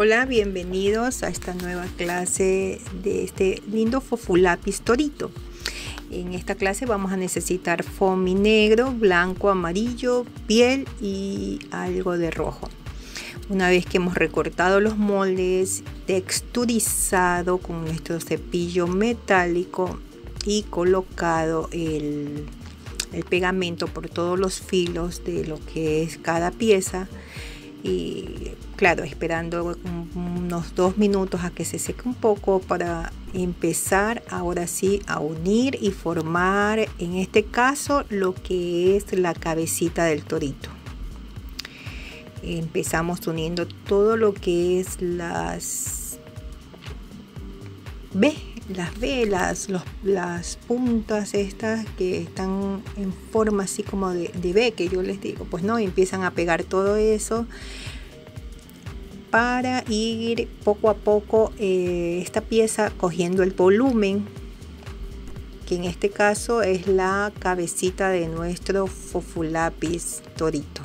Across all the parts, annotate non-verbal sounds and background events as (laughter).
Hola, bienvenidos a esta nueva clase de este lindo fofulapis torito. En esta clase vamos a necesitar foamy negro, blanco, amarillo, piel y algo de rojo. Una vez que hemos recortado los moldes, texturizado con nuestro cepillo metálico y colocado el, el pegamento por todos los filos de lo que es cada pieza, y claro, esperando unos dos minutos a que se seque un poco para empezar ahora sí a unir y formar en este caso lo que es la cabecita del torito. Empezamos uniendo todo lo que es las B, las velas, las puntas estas que están en forma así como de, de B, que yo les digo, pues no, empiezan a pegar todo eso para ir poco a poco eh, esta pieza cogiendo el volumen que en este caso es la cabecita de nuestro fofulapis torito.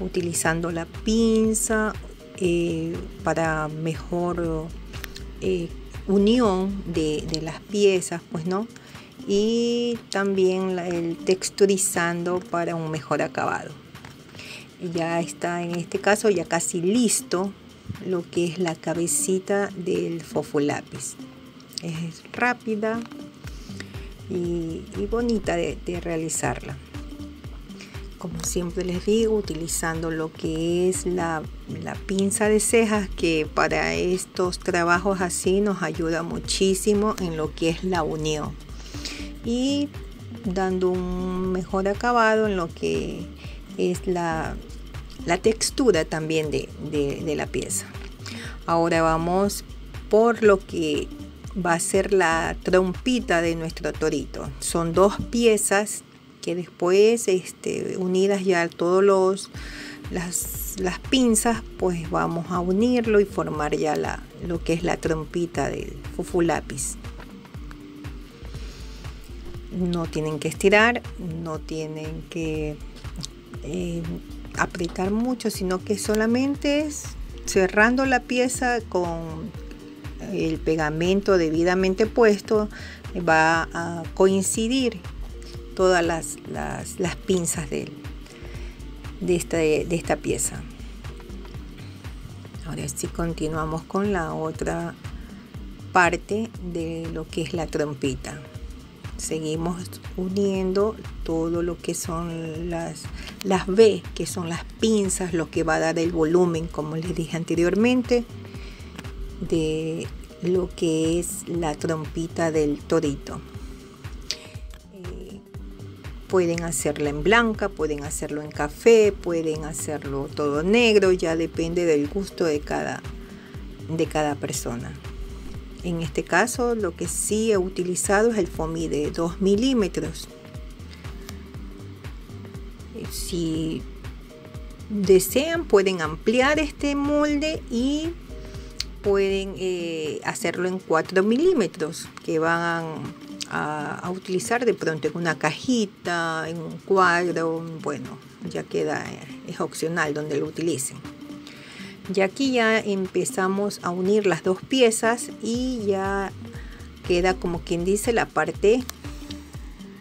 Utilizando la pinza eh, para mejor eh, unión de, las piezas pues no y también el texturizando para un mejor acabado ya está en este caso ya casi listo lo que es la cabecita del fofo-lápiz. Es rápida y, bonita de, realizarla. Como siempre les digo, utilizando lo que es la, la pinza de cejas, que para estos trabajos así nos ayuda muchísimo en lo que es la unión. Y dando un mejor acabado en lo que es la, la textura también de, la pieza. Ahora vamos por lo que va a ser la trompita de nuestro torito. Son dos piezas que después este, unidas ya todos los las, las, pinzas pues vamos a unirlo y formar ya la, lo que es la trompita del fufu lápiz no tienen que estirar no tienen que eh, apretar mucho, sino que solamente es cerrando la pieza con el pegamento debidamente puesto, va a coincidir todas las, las, pinzas de, de, esta, de esta pieza. Ahora sí continuamos con la otra parte de lo que es la trompita seguimos uniendo todo lo que son las, las B, que son las pinzas, lo que va a dar el volumen, como les dije anteriormente, de lo que es la trompita del torito. Eh, pueden hacerla en blanca, pueden hacerlo en café, pueden hacerlo todo negro, ya depende del gusto de cada, de cada persona. En este caso lo que sí he utilizado es el foamy de 2 milímetros. Si desean pueden ampliar este molde y pueden eh, hacerlo en 4 milímetros que van a, utilizar de pronto en una cajita, en un cuadro, bueno, ya queda, eh, es opcional donde lo utilicen. Y aquí ya empezamos a unir las dos piezas y ya queda como quien dice la parte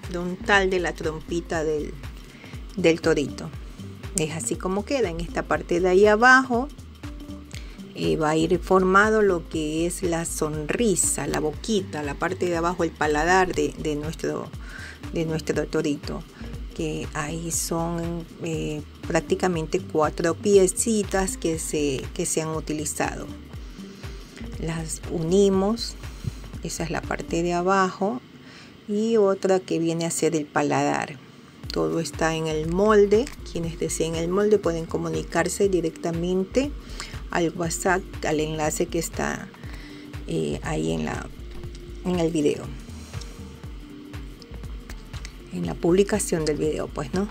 frontal de la trompita del, del torito. Es así como queda en esta parte de ahí abajo. Eh, va a ir formado lo que es la sonrisa, la boquita, la parte de abajo, el paladar de, nuestro, de nuestro torito que ahí son eh, prácticamente cuatro piecitas que se, que se han utilizado. Las unimos, esa es la parte de abajo y otra que viene a ser el paladar. Todo está en el molde. Quienes deseen el molde pueden comunicarse directamente al WhatsApp, al enlace que está eh, ahí en, la, en el video en la publicación del video, pues, ¿no?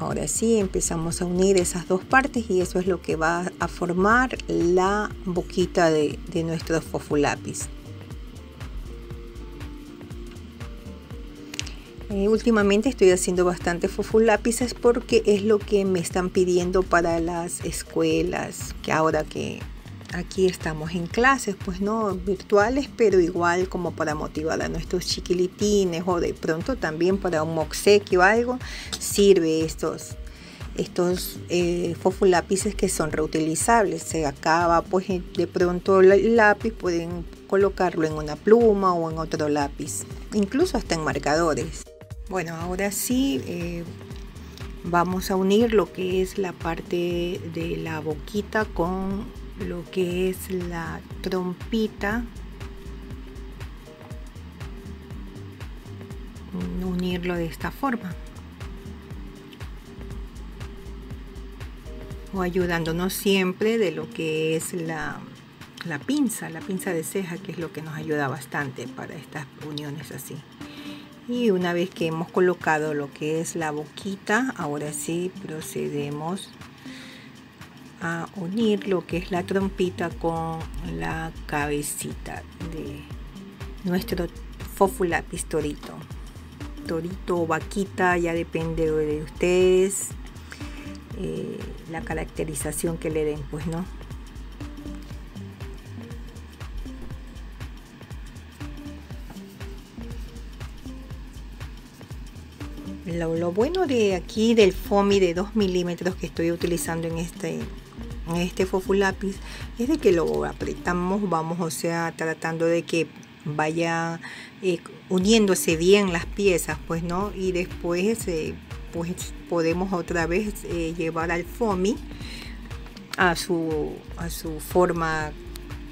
Ahora sí, empezamos a unir esas dos partes y eso es lo que va a formar la boquita de, de nuestro fofulapis. Eh, últimamente estoy haciendo bastante lápices porque es lo que me están pidiendo para las escuelas, que ahora que aquí estamos en clases, pues no virtuales, pero igual como para motivar a nuestros chiquilitines o de pronto también para un obsequio o algo, sirve estos estos eh, lápices que son reutilizables. Se acaba, pues de pronto el lápiz, pueden colocarlo en una pluma o en otro lápiz, incluso hasta en marcadores. Bueno, ahora sí eh, vamos a unir lo que es la parte de la boquita con lo que es la trompita. Unirlo de esta forma. o ayudándonos siempre de lo que es la, la pinza, la pinza de ceja, que es lo que nos ayuda bastante para estas uniones así. Y una vez que hemos colocado lo que es la boquita, ahora sí procedemos a unir lo que es la trompita con la cabecita de nuestro fófula pistorito. Torito o vaquita, ya depende de ustedes eh, la caracterización que le den, pues no. Lo, bueno de aquí del FOMI de 2 milímetros que estoy utilizando en este en este lápiz es de que lo apretamos vamos o sea tratando de que vaya eh, uniéndose bien las piezas pues no y después eh, pues podemos otra vez eh, llevar al FOMI a su, a su forma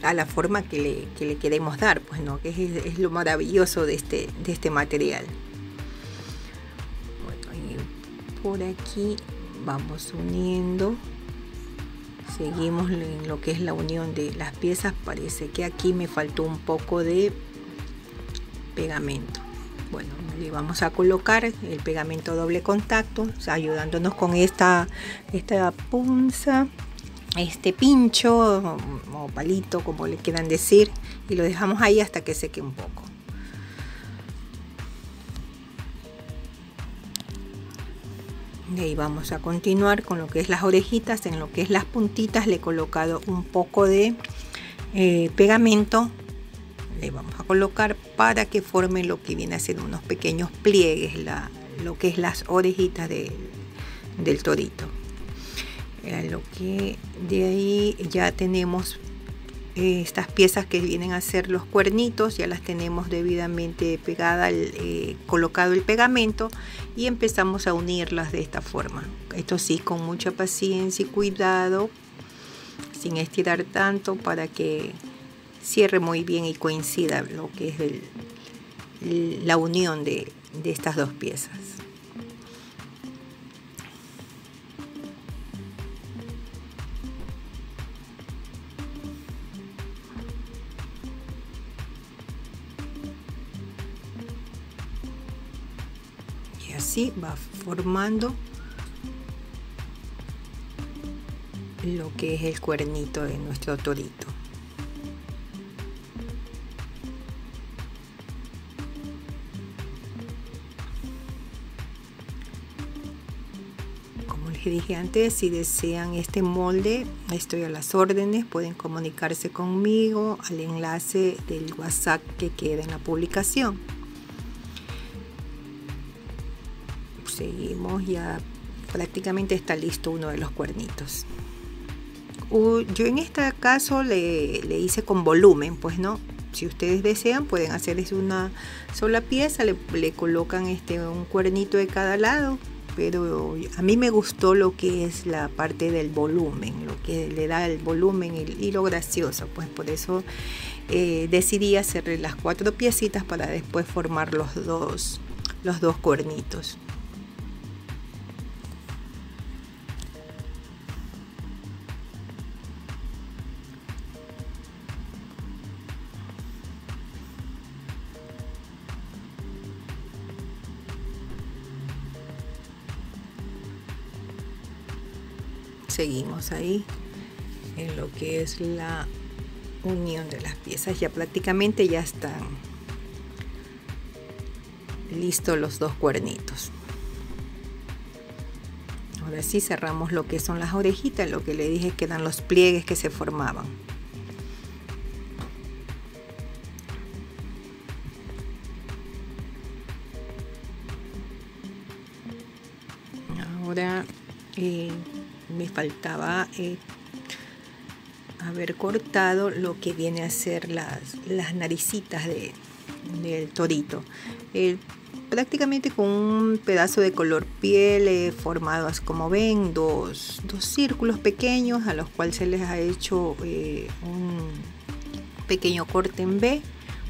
a la forma que le, queremos dar, pues no, que es, lo maravilloso de este, de este material. Por aquí vamos uniendo, seguimos en lo que es la unión de las piezas, parece que aquí me faltó un poco de pegamento. Bueno, le vamos a colocar el pegamento doble contacto, ayudándonos con esta, esta punza, este pincho o, palito, como le quieran decir, y lo dejamos ahí hasta que seque un poco. Y ahí vamos a continuar con lo que es las orejitas, en lo que es las puntitas le he colocado un poco de eh, pegamento le vamos a colocar para que forme lo que viene a ser unos pequeños pliegues, lo que es las orejitas del torito. lo que de ahí ya tenemos estas piezas que vienen a ser los cuernitos, ya las tenemos debidamente pegada, eh, colocado el pegamento y empezamos a unirlas de esta forma. Esto sí, con mucha paciencia y cuidado, sin estirar tanto para que cierre muy bien y coincida lo que es la unión de estas dos piezas. Va formando lo que es el cuernito de nuestro torito. dije antes, si desean este molde, estoy a las órdenes, pueden comunicarse conmigo al enlace del WhatsApp que queda en la publicación. Seguimos, ya prácticamente está listo uno de los cuernitos. Yo en este caso le, hice con volumen, pues no, si ustedes desean pueden hacer una sola pieza le, colocan este un cuernito de cada lado pero a mí me gustó lo que es la parte del volumen, lo que le da el volumen y, lo gracioso, pues por eso eh, decidí hacer las cuatro piecitas para después formar los dos, los dos cuernitos. Seguimos ahí en lo que es la unión de las piezas. Ya prácticamente ya están listo los dos cuernitos. Ahora sí cerramos lo que son las orejitas lo que le dije que eran los pliegues que se formaban faltaba eh, haber cortado lo que viene a ser las, las naricitas de, del torito. prácticamente con un pedazo de color piel eh, formados como ven dos, dos, círculos pequeños a los cuales se les ha hecho eh, un pequeño corte en B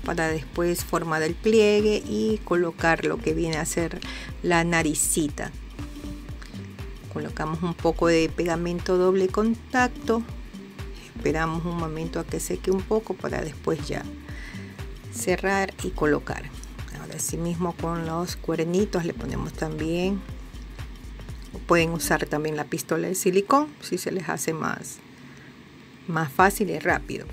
para después formar el pliegue y colocar lo que viene a ser la naricita colocamos un poco de pegamento doble contacto esperamos un momento a que seque un poco para después ya cerrar y colocar. Ahora sí mismo con los cuernitos le ponemos también pueden usar también la pistola de silicón si se les hace más más fácil y rápido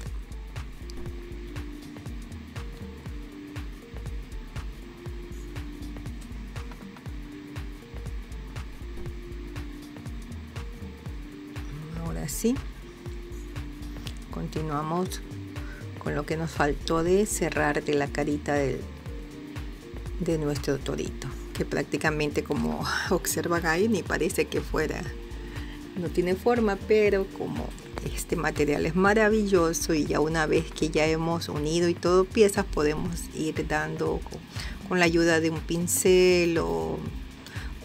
ahora sí. Continuamos con lo que nos faltó de cerrar de la carita de nuestro torito que prácticamente como (laughs) observan ahí ni parece que fuera no tiene forma pero como este material es maravilloso y ya una vez que ya hemos unido y todo piezas podemos ir dando con, la ayuda de un pincel o,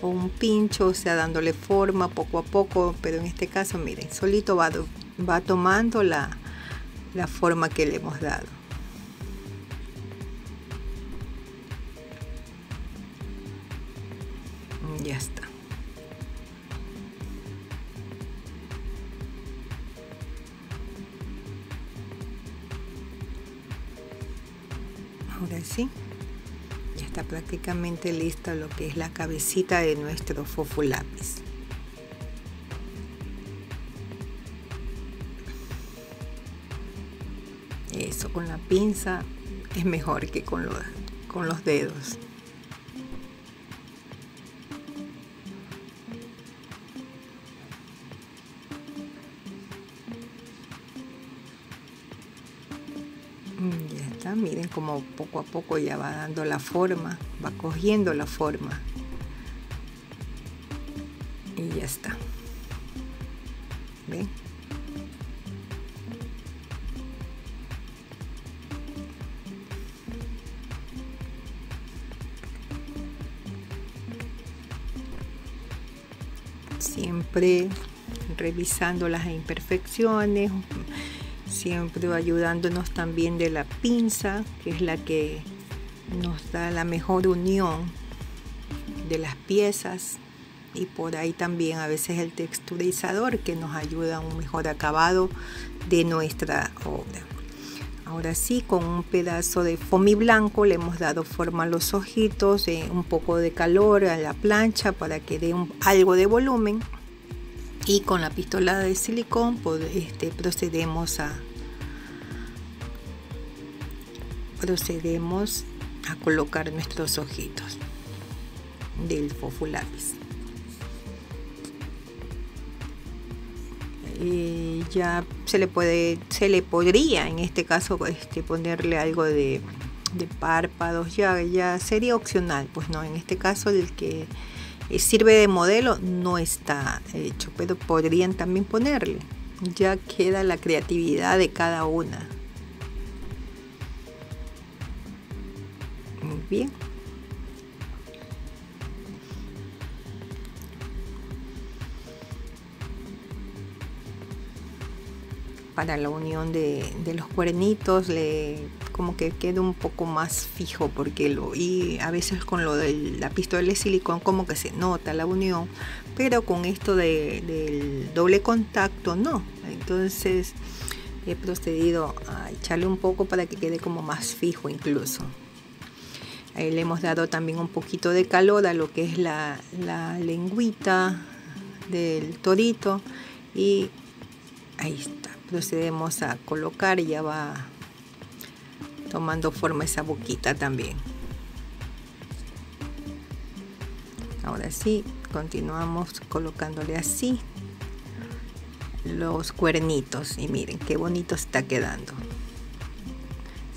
un pincho o sea dándole forma poco a poco pero en este caso miren solito va, va tomando la, la forma que le hemos dado. Ya está. Ahora sí, está prácticamente lista lo que es la cabecita de nuestro fofo lápiz. Eso con la pinza es mejor que con, con los dedos. Como poco a poco ya va dando la forma, va cogiendo la forma. Y ya está. ¿Ven? siempre revisando las imperfecciones, siempre ayudándonos también de la pinza, que es la que nos da la mejor unión de las piezas y por ahí también a veces el texturizador que nos ayuda a un mejor acabado de nuestra obra. Ahora sí, con un pedazo de foamy blanco le hemos dado forma a los ojitos, eh, un poco de calor a la plancha para que dé algo de volumen. Y con la pistola de silicón este, procedemos a procedemos a colocar nuestros ojitos del fofo lápiz. Ya se le puede, se le podría en este caso este, ponerle algo de, párpados, ya, ya sería opcional, pues no, en este caso el que sirve de modelo no está hecho, pero podrían también ponerle, ya queda la creatividad de cada una. Muy bien. para la unión de, los cuernitos le como que quede un poco más fijo porque lo y a veces con lo de la pistola de silicón como que se nota la unión pero con esto del doble contacto no. Entonces he procedido a echarle un poco para que quede como más fijo incluso. Ahí le hemos dado también un poquito de calor a lo que es la, la lengüita del torito y ahí está. Procedemos a colocar ya va tomando forma esa boquita también. Ahora sí continuamos colocándole así los cuernitos. Y miren qué bonito está quedando.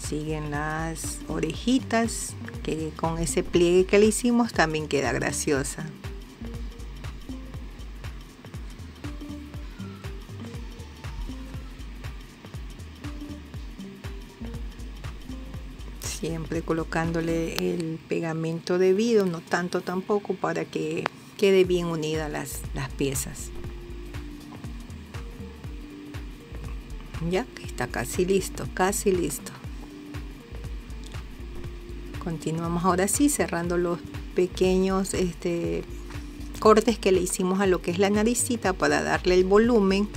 Siguen las orejitas que con ese pliegue que le hicimos también queda graciosa siempre colocándole el pegamento debido, no tanto tampoco para que quede bien unida las, las piezas. Ya está casi listo, casi listo. Continuamos ahora sí cerrando los pequeños este, cortes que le hicimos a lo que es la naricita para darle el volumen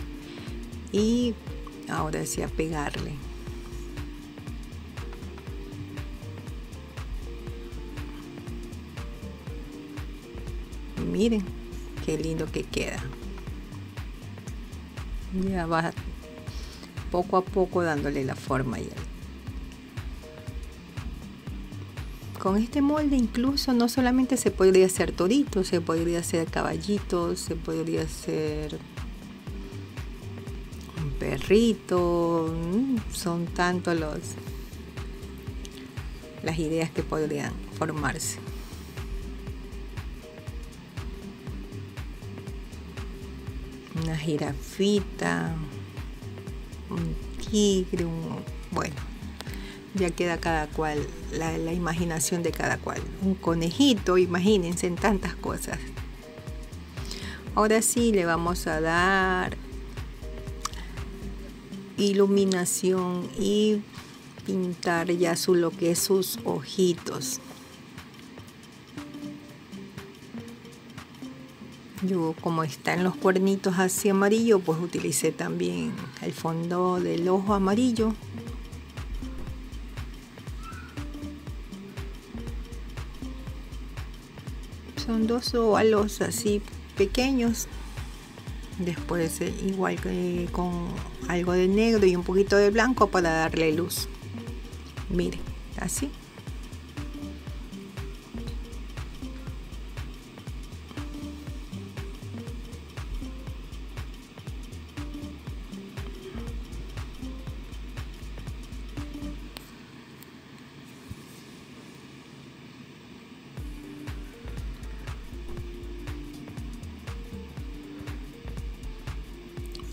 y ahora sí a pegarle. Miren qué lindo que queda ya va poco a poco dándole la forma ya con este molde incluso no solamente se podría hacer toritos, se podría hacer caballitos, se podría hacer un perrito, mm, son tantos los las ideas que podrían formarse. Una jirafita, un tigre, bueno, ya queda cada cual, la, la, imaginación de cada cual. Un conejito, imagínense en tantas cosas. Ahora sí le vamos a dar iluminación y pintar ya su lo que es sus ojitos. Yo como está en los cuernitos así amarillo, pues utilicé también el fondo del ojo amarillo. Son dos óvalos así pequeños. Después eh, igual que con algo de negro y un poquito de blanco para darle luz. Miren, así.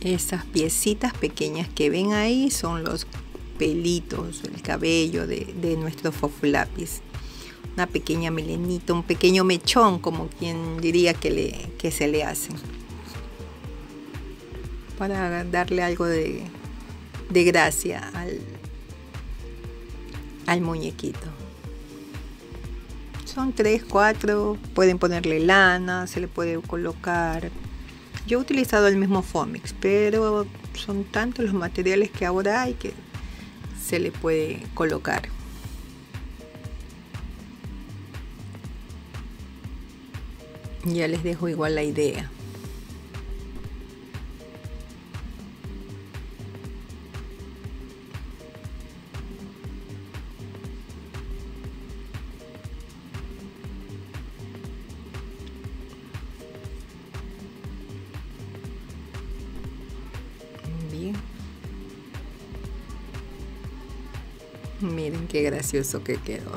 Esas piecitas pequeñas que ven ahí son los pelitos, el cabello de, nuestro fofulapis. Una pequeña melenita, un pequeño mechón, como quien diría que, se le hace. Para darle algo de, de gracia al, al muñequito. Son tres, cuatro, pueden ponerle lana, se le puede colocar yo he utilizado el mismo Fomix, pero son tantos los materiales que ahora hay que se le puede colocar. Ya les dejo igual la idea. Qué gracioso que quedó.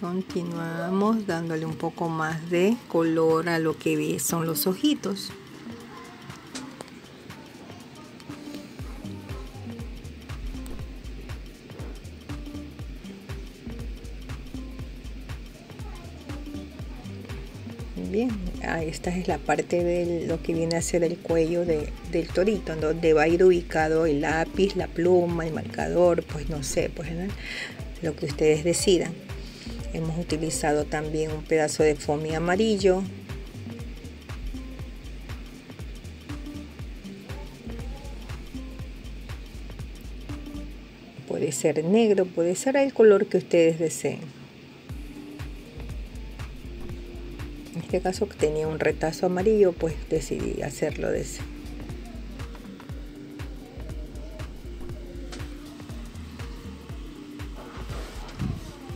Continuamos dándole un poco más de color a lo que son los ojitos. Bien, esta es la parte de lo que viene a ser el cuello del torito, donde va a ir ubicado el lápiz, la pluma, el marcador, pues no sé, pues lo que ustedes decidan. Hemos utilizado también un pedazo de foamy amarillo. Puede ser negro, puede ser el color que ustedes deseen. Este caso tenía un retazo amarillo, pues decidí hacerlo de ese.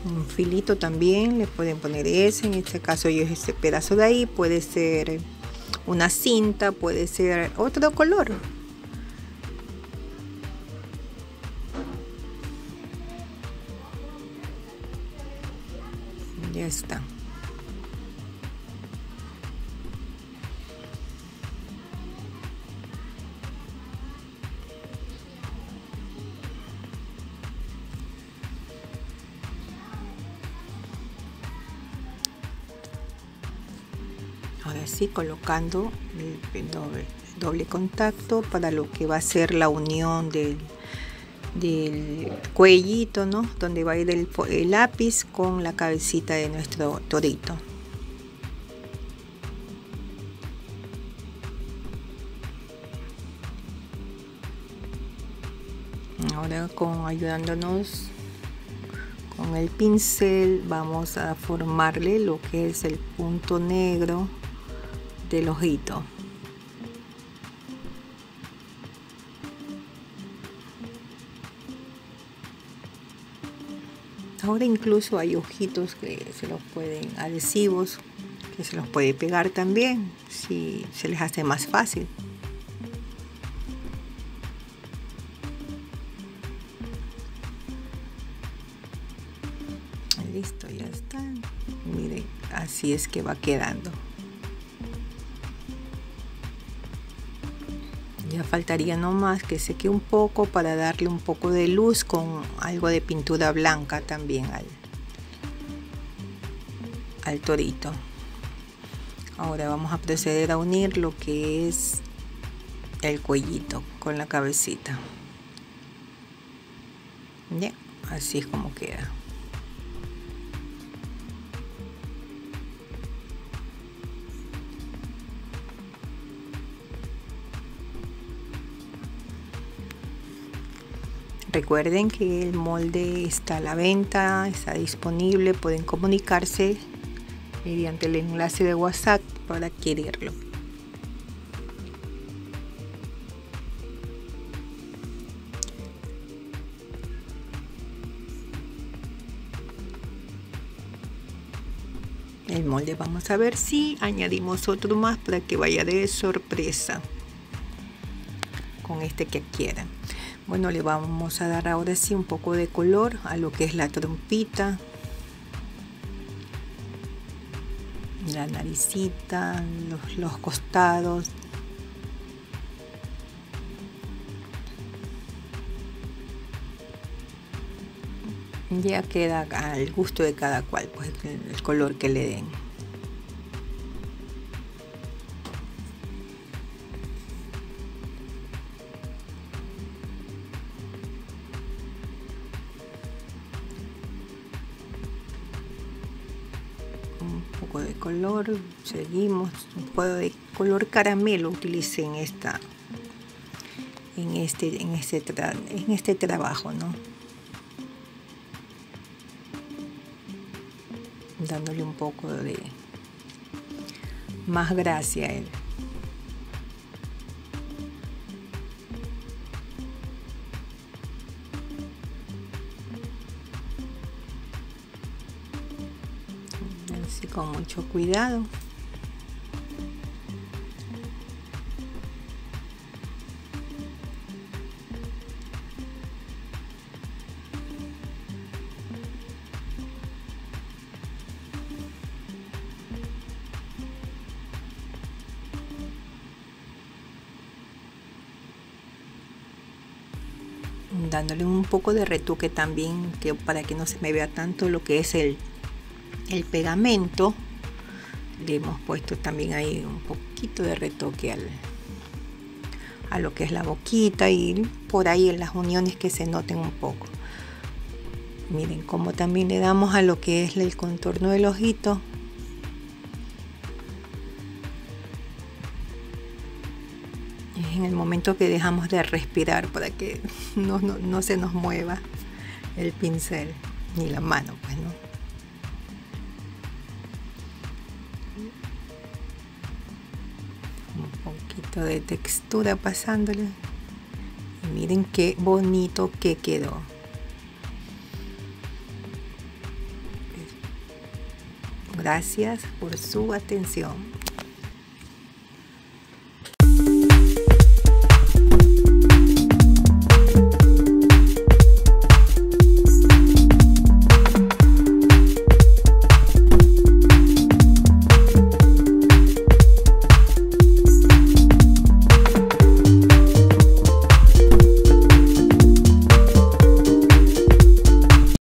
Un filito también, le pueden poner ese, en este caso yo es este pedazo de ahí, puede ser una cinta, puede ser otro color. Colocando el doble, contacto para lo que va a ser la unión del, del cuellito no donde va a ir el, el lápiz con la cabecita de nuestro torito. Ahora con ayudándonos con el pincel vamos a formarle lo que es el punto negro del ojito. Ahora incluso hay ojitos que se los pueden, adhesivos, que se los puede pegar también, si se les hace más fácil. Listo, ya está. Miren, así es que va quedando. Ya faltaría nomás que seque un poco para darle un poco de luz con algo de pintura blanca también al, al torito. Ahora vamos a proceder a unir lo que es el cuellito con la cabecita. Ya, así es como queda. Recuerden que el molde está a la venta, está disponible, pueden comunicarse mediante el enlace de WhatsApp para adquirirlo. El molde vamos a ver si añadimos otro más para que vaya de sorpresa con este que quieran. Bueno, le vamos a dar ahora sí un poco de color a lo que es la trompita. La naricita, los, los costados. Ya queda al gusto de cada cual, pues el color que le den. Color seguimos un poco de color caramelo utilicé en esta en este en este en este trabajo no dándole un poco de más gracia a él cuidado. dándole un poco de retoque también que para que no se me vea tanto lo que es el el pegamento le hemos puesto también ahí un poquito de retoque al, a lo que es la boquita y por ahí en las uniones que se noten un poco. Miren como también le damos a lo que es el contorno del ojito. Es en el momento que dejamos de respirar para que (laughs) no, no, no se nos mueva el pincel ni la mano pues no de textura pasándole. Y miren qué bonito que quedó. Gracias por su atención.